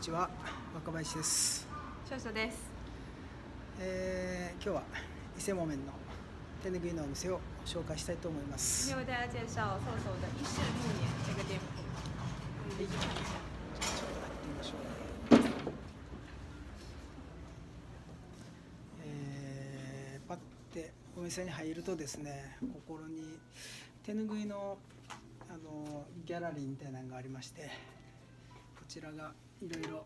ちは若林です、少々です。えー今日は伊勢木綿の手拭いのお店を紹介したいと思います今天为大家介绍凑手的伊势木棉这个店铺。ちょっと入ってみましょうえーパッてお店に入るとですね心に手拭いのあのギャラリーみたいなのがありましてこちらがいろいろ、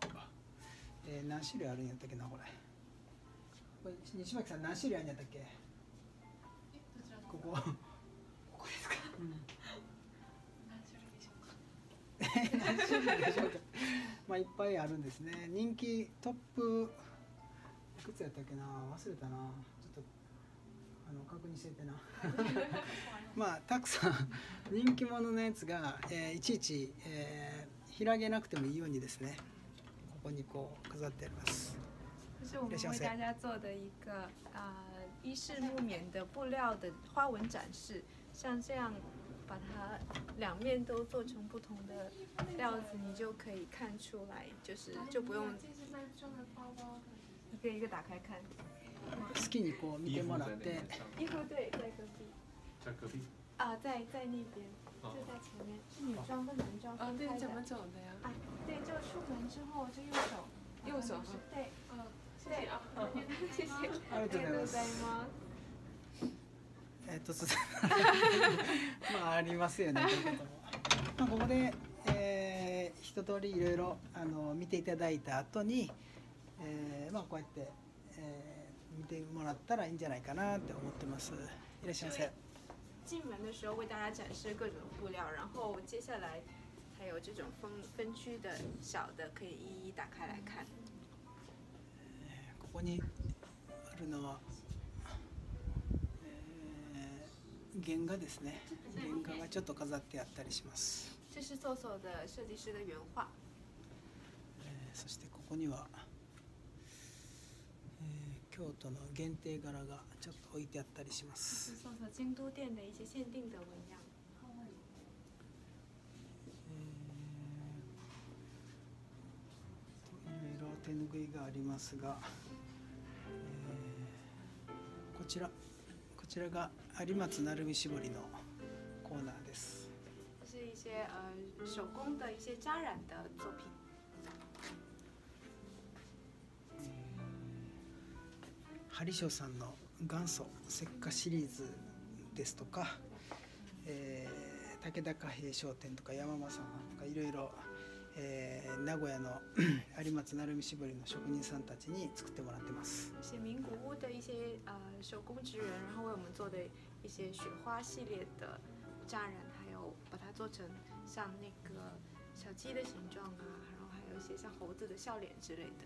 えー何種類あるんやったっけなこれ。これ西巻さん何種類あるんやったっけ？ここ。ここですか、何種類でしょうか？まあいっぱいあるんですね。人気トップいくつやったっけな？忘れたな。ちょっとあの確認しててな。まあたくさん人気者のやつが、えーいちいち、えー広げなくてもいいようにですね。ここにこう飾ってあります。这是我们为大家做的一个啊、伊式木棉的布料的花纹展示，像这样把它两面都做成不同的料子，你就可以看出来，就是就不用一个一个打开看。好きにこう見てもらって衣服对，在隔壁在隔壁。啊，在在那边，就在前面，是女装跟男装分开的。怎么走的呀？啊，对，就出门之后就右手，右手是对，嗯，谢对谢啊。谢谢。ありがとうございます。えー突然まあありますよねまあ、ここで、えー一通りいろいろあの見ていただいた後に、えーまあこうやって、えー見てもらったらいいんじゃないかなって思ってますいらっしゃいませ进门的时候为大家展示各种布料，然后接下来还有这种分分区的小的，可以一一打开来看。ここにあるのは、えー原画ですね。原画がちょっと飾ってあったりします、这是搜索的设计师的原画，えーそしてここには、えー京都の限定柄がちょっと置いてあったりします是搜索京都店的一些限定的纹样。いろいろ手ぬぐいがありますが、えーこちらこちらが有松鳴海絞りのコーナーです是一些呃手工的一些扎染的作品。針匠さんの元祖石化シリーズですとか、えー武田貨幣商店とか山間さんとかいろいろ、えー名古屋の 有松鳴海絞りの職人さんたちに作ってもらってます一些名古屋的一些呃手工职人，然后为我们做的一些雪花系列的扎染，还有把它做成像那个小鸡的形状啊，然后还有一些像猴子的笑脸之类的。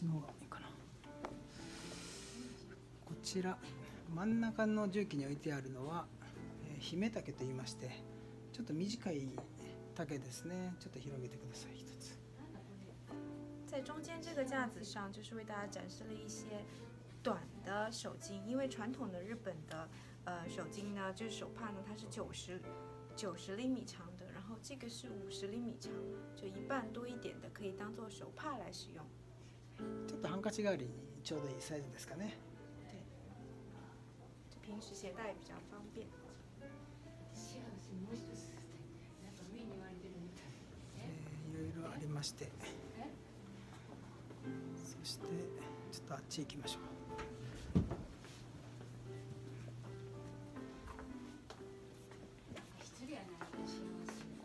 ちの方がいいかな。こちら真ん中の重機に置いてあるのは、えー姫竹と言いましてちょっと短い竹ですね。ちょっと広げてください一つ。在中间这个架子上，就是为大家展示了一些短的手巾，因为传统的日本的呃手巾呢，就是手帕呢，它是九十九十厘米长的，然后这个是五十厘米长，就一半多一点的，可以当做手帕来使用。ちょっとハンカチ代わりにちょうどいいサイズですかね。对，就平时携带也比较方便。えーいろいろありまして。そしてちょっとあっち行きましょう。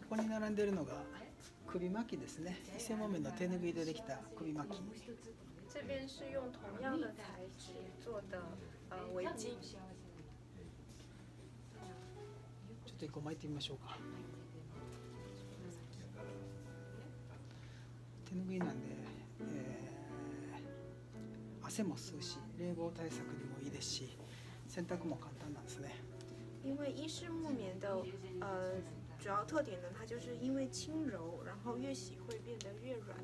ここに並んでるのが首巻きですね。伊勢木綿の手ぬぐいでできた首巻き。这边是用同样的材质做的呃围巾，ちょっと一個巻いてみましょうか。手ぬぐいなんで、えー汗も吸うし冷房対策にもいいですし洗濯も簡単なんですね。因为伊式木棉的呃主要特点呢，它就是因为轻柔，然后越洗会变得越软。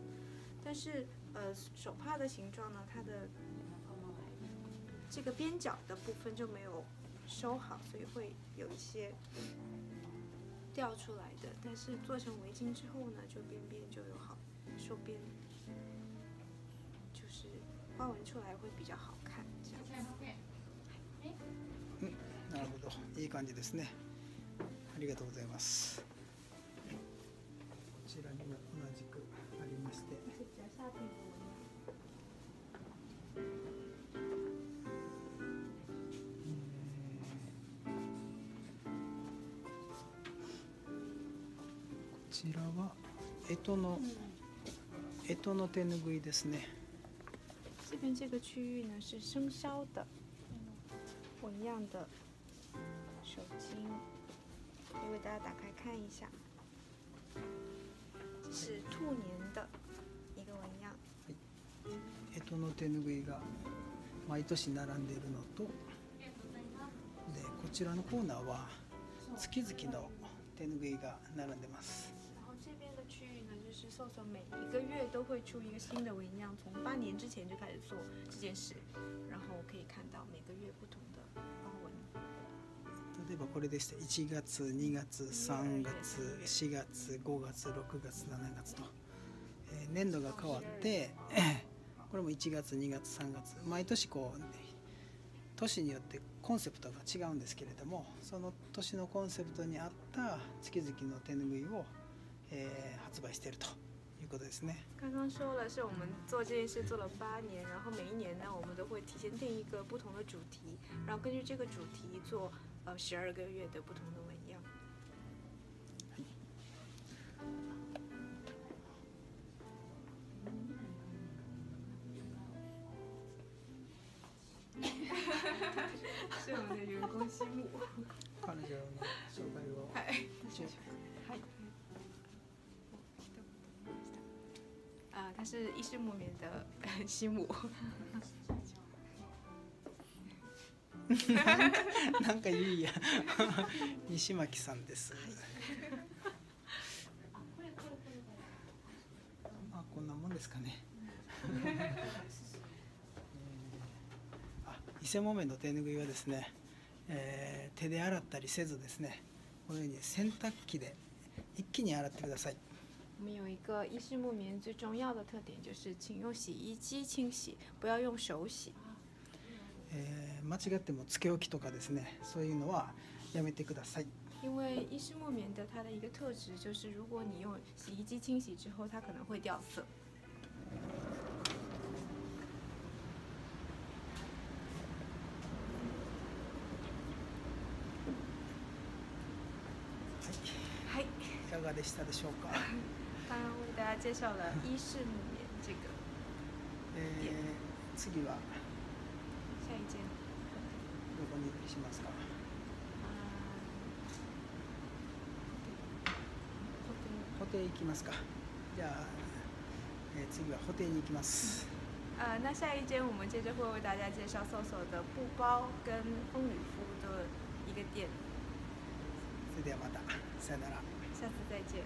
但是呃手帕的形状呢，它的这个边角的部分就没有 收好，所以会有一些掉出来的。但是做成围巾之后呢，就边边就有好收边，就是花纹出来会比较好看。这样なるほどいい感じですねあ りがとうございます。こちらにも同じくありまして。こちらは干支の干支の手ぬぐいですね。这边这个区域呢是生肖的纹样的手巾，可以为大家打开看一下。这是兔年的一个纹样，干支の手ぬぐいが毎年並んでいるのとでこちらのコーナーは月々の手ぬぐいが並んでます然后这边的区域呢，就是瘦瘦每一个月都会出一个新的纹样，从半年之前就开始做这件事，然后可以看到每个月不同的花纹。 例えばこれでして1月2月3月4月5月6月7月と、えー年度が変わって これも1月2月3月。毎年こう年によってコンセプトが違うんですけれどもその年のコンセプトに合った月々の手ぬぐいを、えー発売していると。ことですね。刚刚说了，是我们做这件事做了八年，然后每一年呢，我们都会提前定一个不同的主题，然后根据这个主题做呃十二个月的不同的纹样。是我们的员工西木。彼女の紹介をはい。しはい。 他是伊势木棉的 西姆。なんかいいや 西巻さんです。まあこんなもんですかね。えーあ伊勢木綿の手ぬぐいはですね、えー手で洗ったりせずですねこのように洗濯機で一気に洗ってください。我们有一个伊势木棉最重要的特点就是，请用洗衣机清洗，不要用手洗。えー間違ってもつけ置きとかですねそういうのはやめてください。因为伊势木棉的它的一个特质就是，如果你用洗衣机清洗之后，它可能会掉色。はい。いかがでしたでしょうか。 刚刚为大家介绍了伊势木棉这个，えー次は下一件。どこにしますか。補定行きますか。じゃあ、えー次は補定に行きます。呃，那下一间我们接着会为大家介绍 SOSO 的布包跟风吕夫的一个店，それではまたさよなら。下次再见。